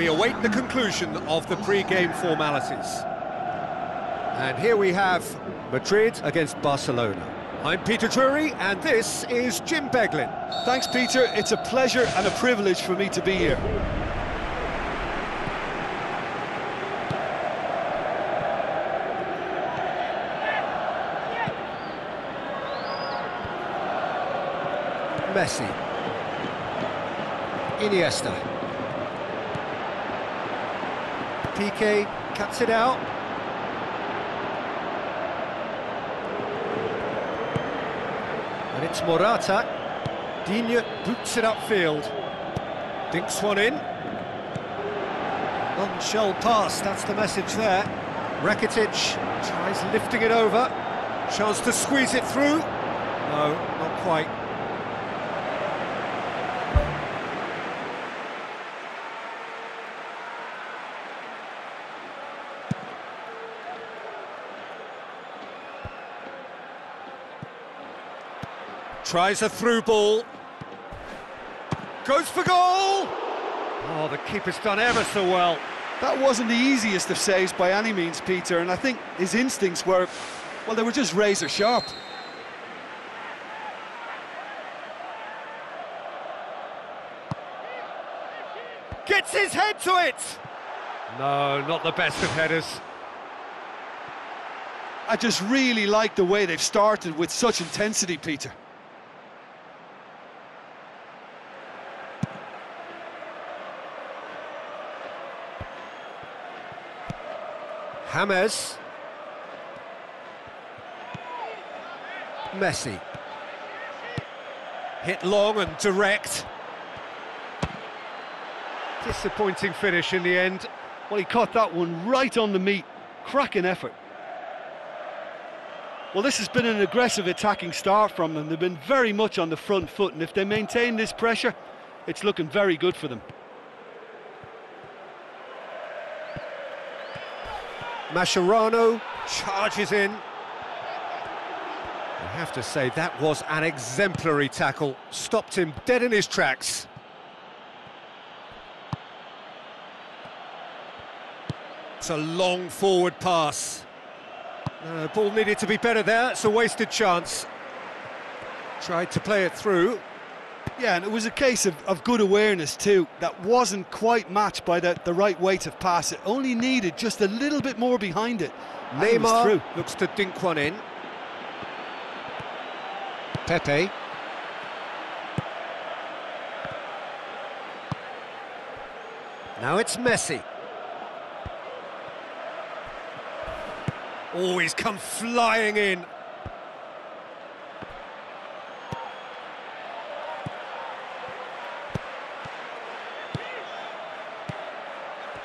we await the conclusion of the pre-game formalities. And here we have Madrid against Barcelona. I'm Peter Drury, and this is Jim Beglin. Thanks, Peter. It's a pleasure and a privilege for me to be here. Messi. Iniesta. Piqué cuts it out. And it's Morata. Digne boots it upfield. Dinks one in. Non-shell pass, that's the message there. Rakitic tries lifting it over. Chance to squeeze it through. No, not quite. Tries a through ball. Goes for goal! Oh, the keeper's done ever so well. That wasn't the easiest of saves by any means, Peter, and I think his instincts were, well, they were just razor sharp. Gets his head to it! No, not the best of headers. I just really like the way they've started with such intensity, Peter. James. Messi. Hit long and direct. Disappointing finish in the end. Well, he caught that one right on the meat. Cracking effort. Well, this has been an aggressive attacking start from them. They've been very much on the front foot, and if they maintain this pressure, it's looking very good for them. Mascherano charges in. I have to say, that was an exemplary tackle. Stopped him dead in his tracks. It's a long forward pass. Uh, ball needed to be better there, it's a wasted chance. Tried to play it through. Yeah, and it was a case of, of good awareness too. That wasn't quite matched by the, the right weight of pass. It only needed just a little bit more behind it. Neymar looks to dink one in. Pepe. Now it's Messi. Oh, he's come flying in.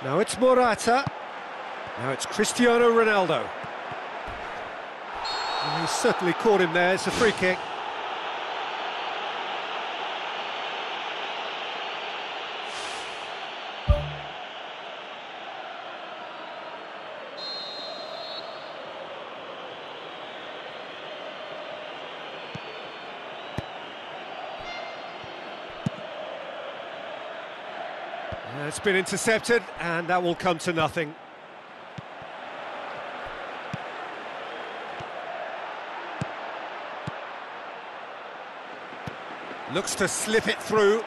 Now it's Morata. Now it's Cristiano Ronaldo. And he's certainly caught him there, it's a free kick. Uh, it's been intercepted, and that will come to nothing. Looks to slip it through,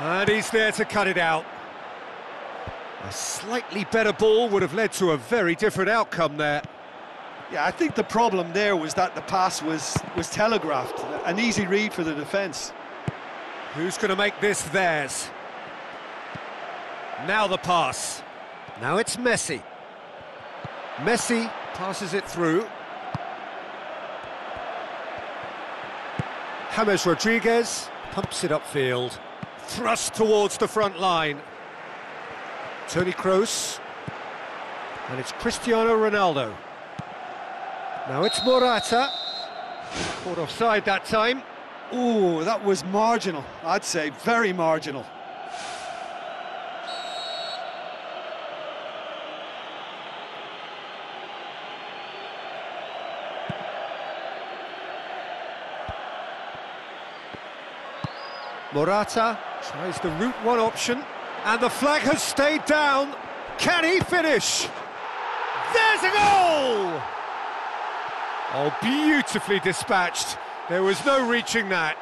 and he's there to cut it out. A slightly better ball would have led to a very different outcome there. Yeah, I think the problem there was that the pass was, was telegraphed. An easy read for the defence. Who's going to make this theirs? Now the pass. Now it's Messi. Messi passes it through. James Rodriguez pumps it upfield. Thrust towards the front line. Toni Kroos. And it's Cristiano Ronaldo. Now it's Morata. Caught offside that time. Ooh, that was marginal, I'd say, very marginal. Morata tries the route one option, And the flag has stayed down. Can he finish? There's a goal! Oh, beautifully dispatched. There was no reaching that.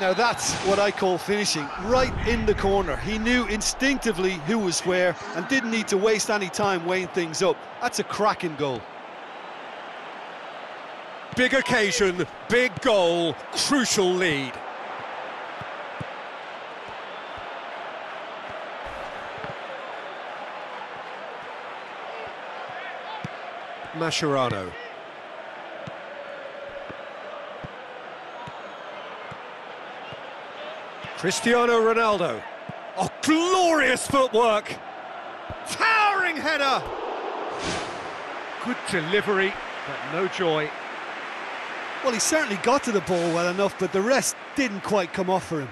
Now that's what I call finishing, right in the corner. He knew instinctively who was where and didn't need to waste any time weighing things up. That's a cracking goal. Big occasion, big goal, crucial lead. Mascherano. Cristiano Ronaldo. Oh, glorious footwork! Towering header! Good delivery, but no joy. Well, he certainly got to the ball well enough, but the rest didn't quite come off for him.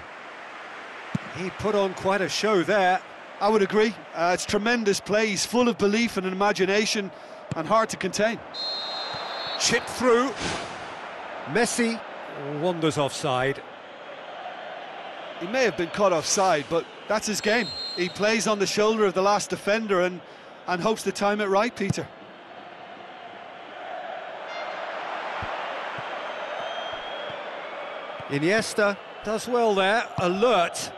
He put on quite a show there. I would agree. Uh, it's tremendous play. He's full of belief and imagination and hard to contain. Chip through. Messi wanders offside. He may have been caught offside, but that's his game. He plays on the shoulder of the last defender and, and hopes to time it right, Peter. Iniesta does well there, alert.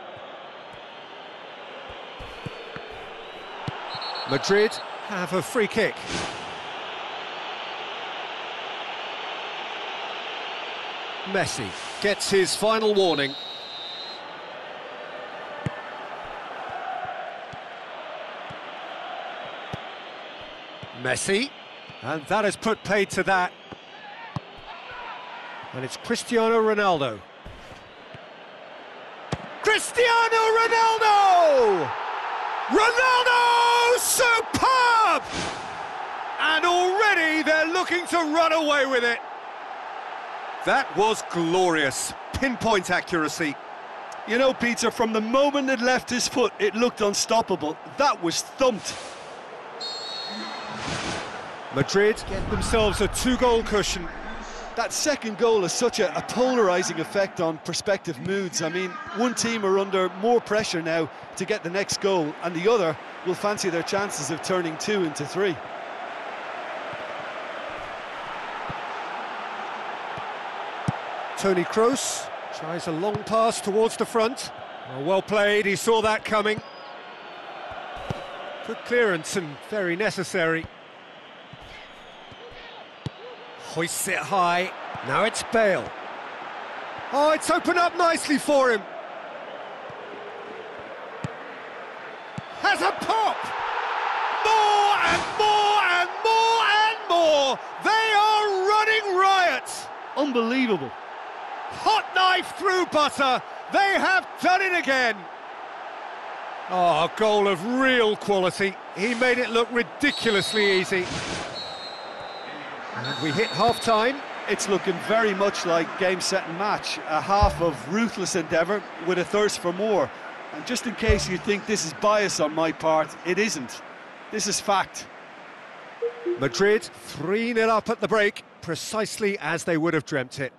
Madrid have a free kick. Messi gets his final warning. Messi, and that has put paid to that. And it's Cristiano Ronaldo. Cristiano Ronaldo! Ronaldo! Superb! And already they're looking to run away with it. That was glorious. Pinpoint accuracy. You know, Peter, from the moment it left his foot, it looked unstoppable. That was thumped. Madrid get themselves a two-goal cushion. That second goal has such a, a polarising effect on prospective moods. I mean, one team are under more pressure now to get the next goal, and the other will fancy their chances of turning two into three. Toni Kroos tries a long pass towards the front. Well, well played, he saw that coming. Good clearance and very necessary. Hoists it high. Now it's Bale. Oh, it's opened up nicely for him. Has a pop! More and more and more and more! They are running riot! Unbelievable. Hot knife through butter. They have done it again. Oh, a goal of real quality. He made it look ridiculously easy. And we hit half-time. It's looking very much like game, set and match. A half of ruthless endeavour with a thirst for more. And just in case you think this is bias on my part, it isn't. This is fact. Madrid 3-0 up at the break, precisely as they would have dreamt it.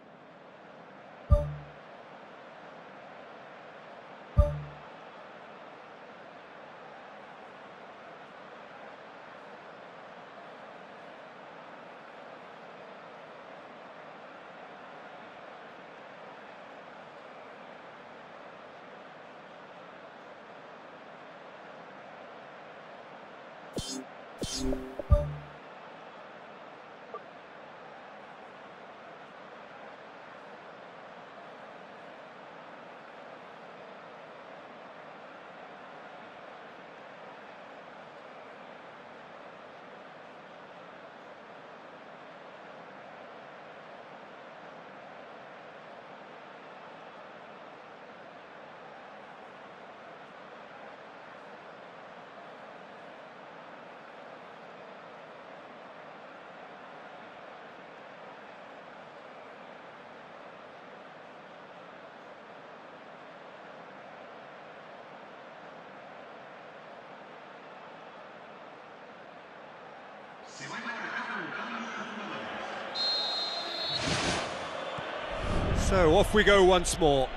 So off we go once more.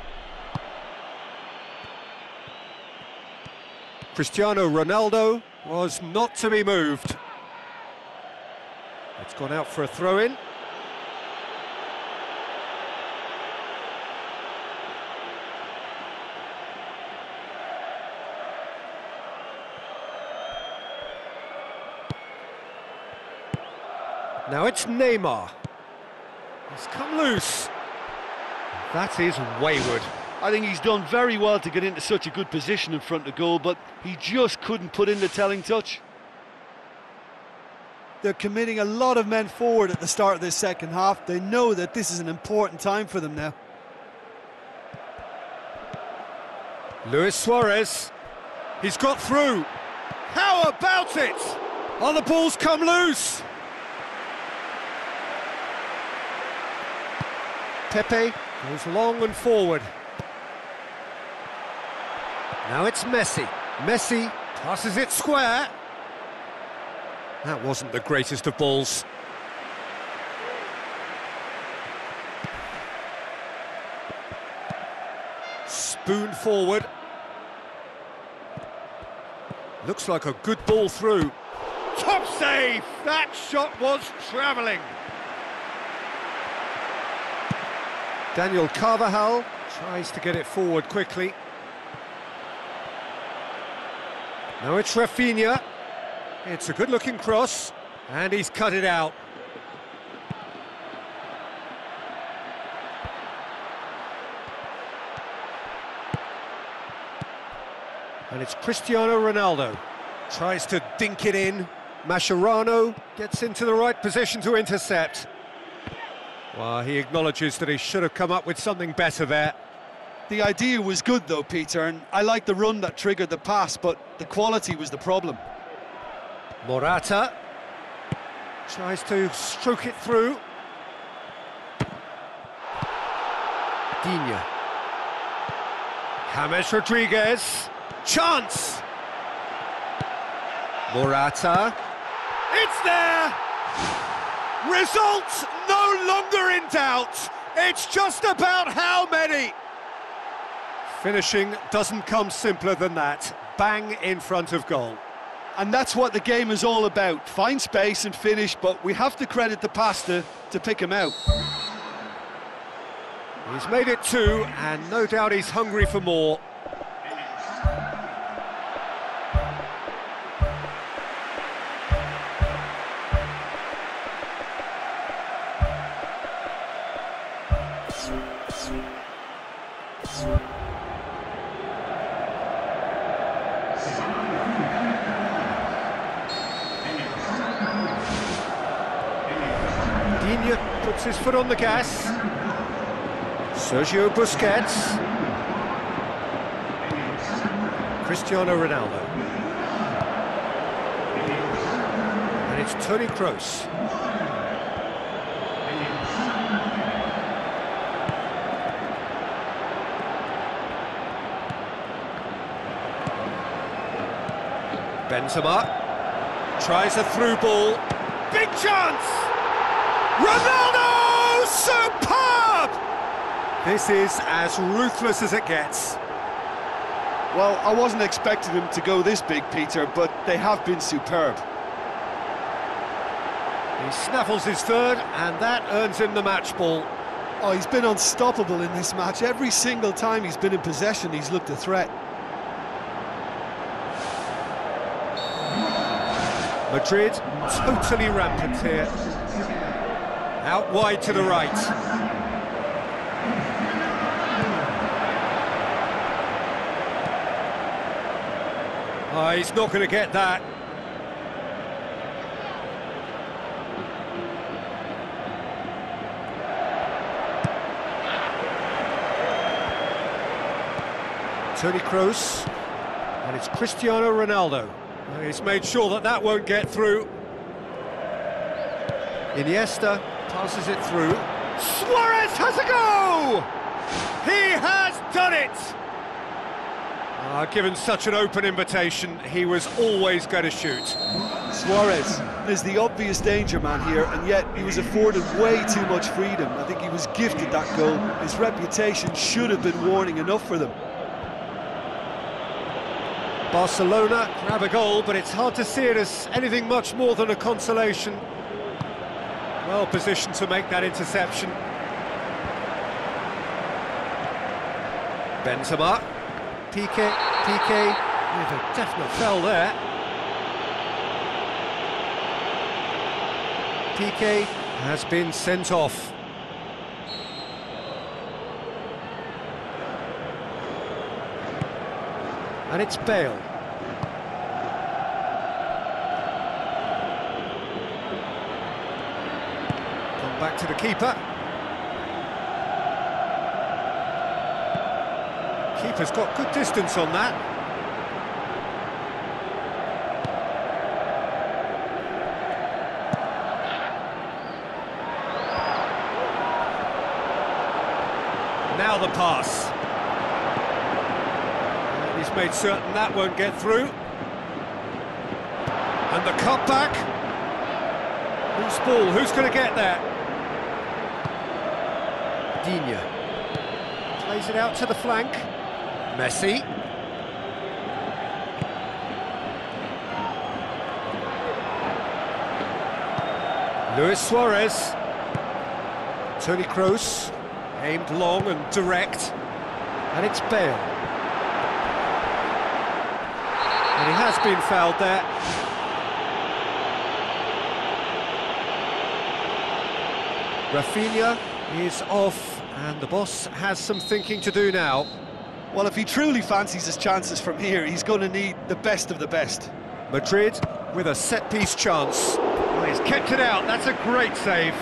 Cristiano Ronaldo was not to be moved. It's gone out for a throw-in. Now it's Neymar. He's come loose. That is wayward. I think he's done very well to get into such a good position in front of goal, but he just couldn't put in the telling touch. They're committing a lot of men forward at the start of this second half. They know that this is an important time for them now. Luis Suarez. He's got through. How about it? Oh, the ball's come loose. Pepe goes long and forward. Now it's Messi. Messi passes it square. That wasn't the greatest of balls. Spoon forward. Looks like a good ball through. Top save! That shot was travelling. Daniel Carvajal tries to get it forward quickly. Now it's Rafinha. It's a good-looking cross, and he's cut it out. And it's Cristiano Ronaldo. Tries to dink it in. Mascherano gets into the right position to intercept. Well, he acknowledges that he should have come up with something better there. The idea was good though, Peter, and I like the run that triggered the pass, but the quality was the problem. Morata tries to stroke it through. Digne. James Rodriguez. Chance! Morata. It's there! Results no longer in doubt. It's just about how many. Finishing doesn't come simpler than that. Bang in front of goal. And that's what the game is all about. Find space and finish, but we have to credit the pastor to pick him out. He's made it two, and no doubt he's hungry for more. Digne puts his foot on the gas. Sergio Busquets. Cristiano Ronaldo. And it's Toni Kroos. Benzema tries a through ball. Big chance! Ronaldo! Superb! This is as ruthless as it gets. Well, I wasn't expecting them to go this big, Peter, but they have been superb. He snaffles his third, and that earns him the match ball. Oh, he's been unstoppable in this match. Every single time he's been in possession, he's looked a threat. Madrid totally rampant here. Out wide to the right. Oh, he's not going to get that. Toni Kroos, and it's Cristiano Ronaldo. He's made sure that that won't get through. Iniesta passes it through. Suarez has a go! He has done it! Ah, given such an open invitation, he was always going to shoot. Suarez is the obvious danger man here, and yet he was afforded way too much freedom. I think he was gifted that goal. His reputation should have been warning enough for them. Barcelona grab a goal, but it's hard to see it as anything much more than a consolation. Well positioned to make that interception. Benzema. Piqué, Piqué, with a definite fell there. Piqué has been sent off. And it's Bale. Come back to the keeper. Keeper's got good distance on that. Now the pass. And he's made certain that won't get through. And the cutback. Who's ball? Who's going to get that? Digne. Plays it out to the flank. Messi. Luis Suarez. Toni Kroos. Aimed long and direct. And it's Bale. And he has been fouled there. Rafinha is off, and the boss has some thinking to do now. Well, if he truly fancies his chances from here, he's going to need the best of the best. Madrid with a set-piece chance. Well, he's kept it out, that's a great save.